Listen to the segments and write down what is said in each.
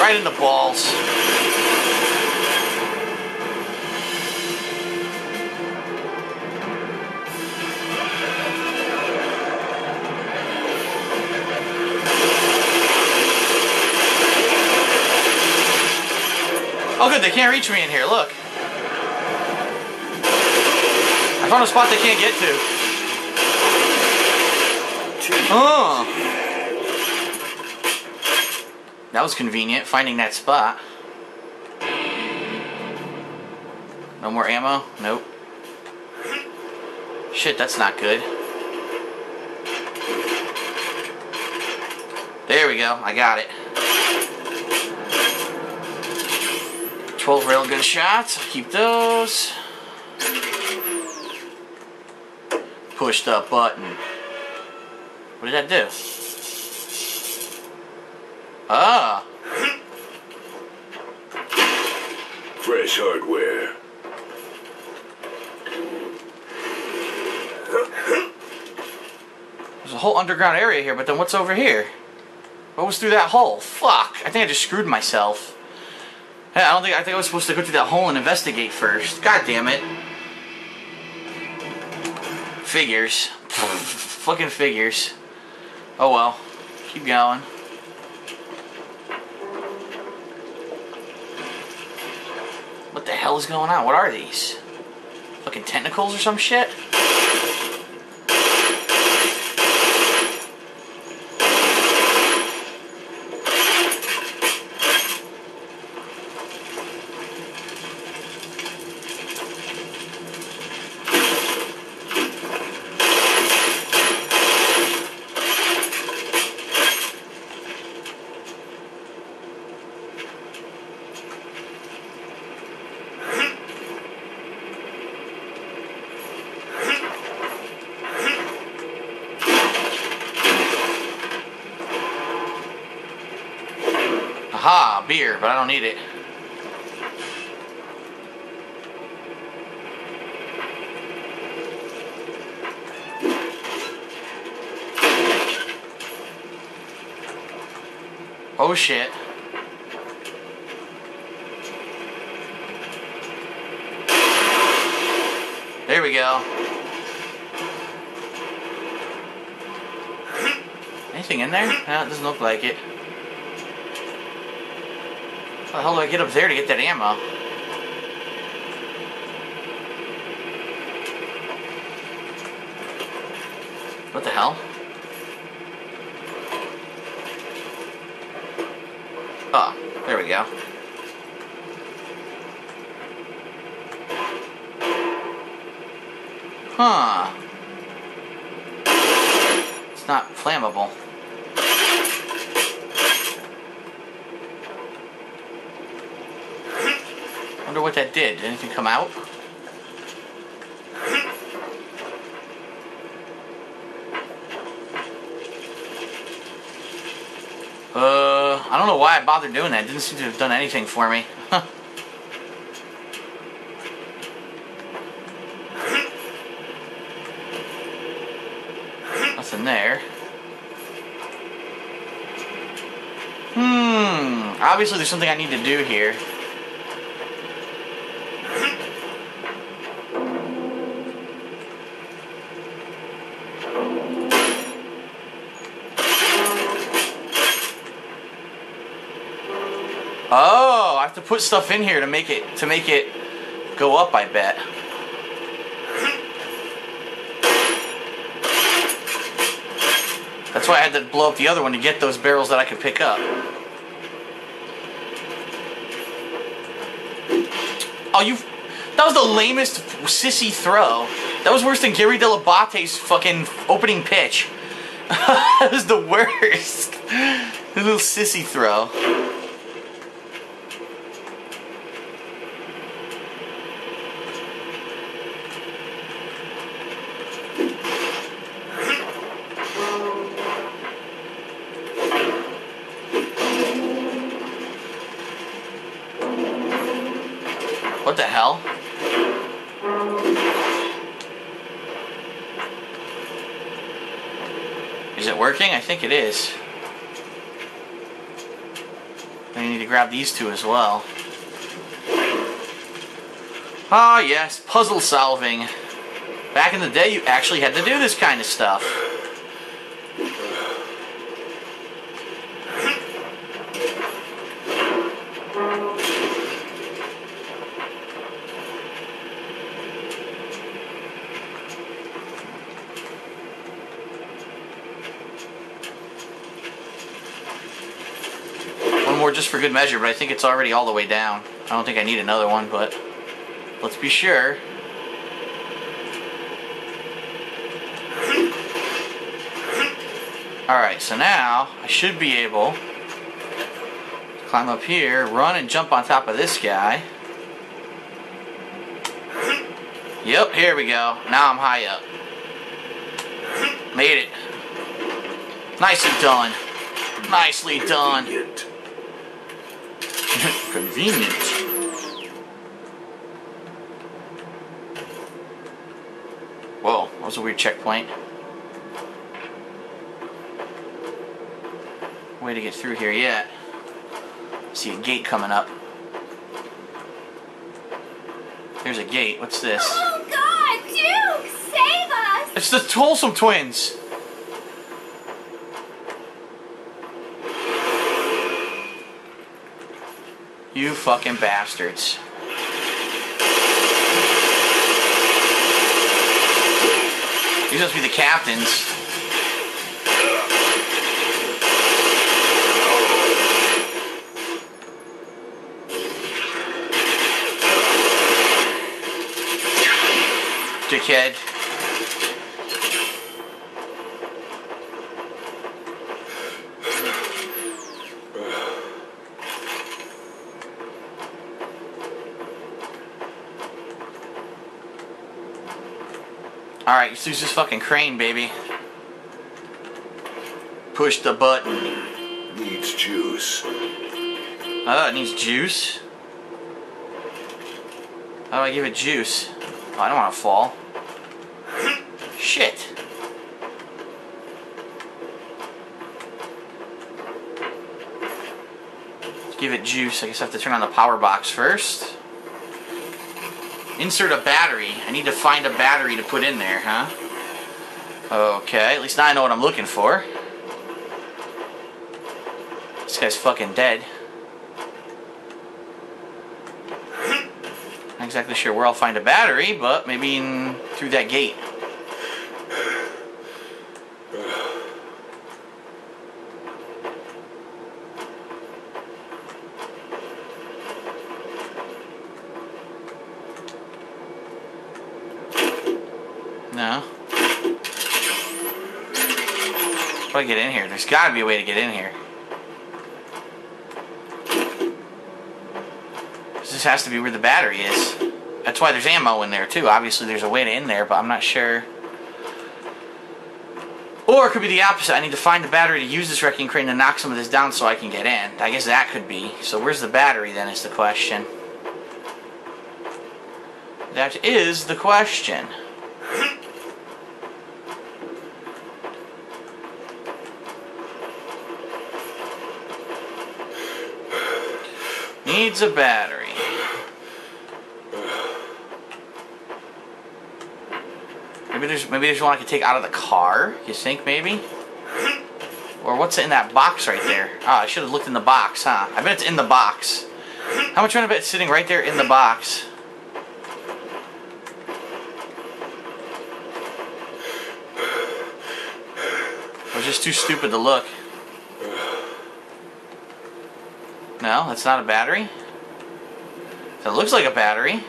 Right in the balls. Oh good, they can't reach me in here, look. I found a spot they can't get to. Oh. That was convenient, finding that spot. No more ammo? Nope. Shit, that's not good. There we go, I got it. 12 railgun shots, I'll keep those. Push the button. What did that do? Ah, Fresh hardware. there's a whole underground area here, but then what's over here? What was through that hole? Fuck, I think I just screwed myself. Hey, I don't think I think I was supposed to go through that hole and investigate first. God damn it. Figures. Fucking figures. Oh well. Keep going. What the hell is going on? What are these? Fucking tentacles or some shit? Aha, beer, but I don't need it. Oh shit. There we go. Anything in there? No, it doesn't look like it. How the hell do I get up there to get that ammo? What the hell? Oh, there we go. Huh. It's not flammable. I wonder what that did. Did anything come out? Uh, I don't know why I bothered doing that. It didn't seem to have done anything for me. Nothing there. Hmm. Obviously, there's something I need to do here. Oh, I have to put stuff in here to make it to make it go up. I bet. That's why I had to blow up the other one to get those barrels that I could pick up. Oh, you. That was the lamest sissy throw. That was worse than Gary Dell'Abate's fucking opening pitch. that was the worst. The little sissy throw. What the hell? Is it working? I think it is. I need to grab these two as well. Ah, yes, puzzle solving. Back in the day, you actually had to do this kind of stuff. Just for good measure, but I think it's already all the way down. I don't think I need another one, but let's be sure. Alright, so now I should be able to climb up here, run and jump on top of this guy. Yep, here we go. Now I'm high up. Made it. Nicely done. Nicely done. Convenient. Whoa, that was a weird checkpoint. Way to get through here yet. See a gate coming up. There's a gate. What's this? Oh God, Duke, save us! It's the Holsom twins. You fucking bastards. These must be the captains. Dickhead. Alright, use this fucking crane, baby. Push the button. Needs juice. Oh, it needs juice. How do I give it juice? Oh, I don't want to fall. Shit. Let's give it juice. I guess I have to turn on the power box first. Insert a battery. I need to find a battery to put in there, huh? Okay, at least now I know what I'm looking for. This guy's fucking dead. Not exactly sure where I'll find a battery, but maybe in, through that gate. No. How do I get in here? There's gotta be a way to get in here. This has to be where the battery is. That's why there's ammo in there too. Obviously there's a way to in there, but I'm not sure. Or it could be the opposite. I need to find the battery to use this wrecking crane to knock some of this down so I can get in. I guess that could be. So where's the battery then is the question. That is the question. Needs a battery. Maybe there's maybe there's one I could take out of the car. You think maybe? Or what's in that box right there? Oh, I should have looked in the box, huh? I bet it's in the box. How much I bet it's sitting right there in the box? I was just too stupid to look. No, that's not a battery. That looks like a battery.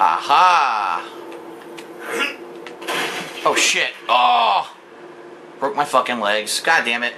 Aha! Oh shit. Oh! Broke my fucking legs. God damn it.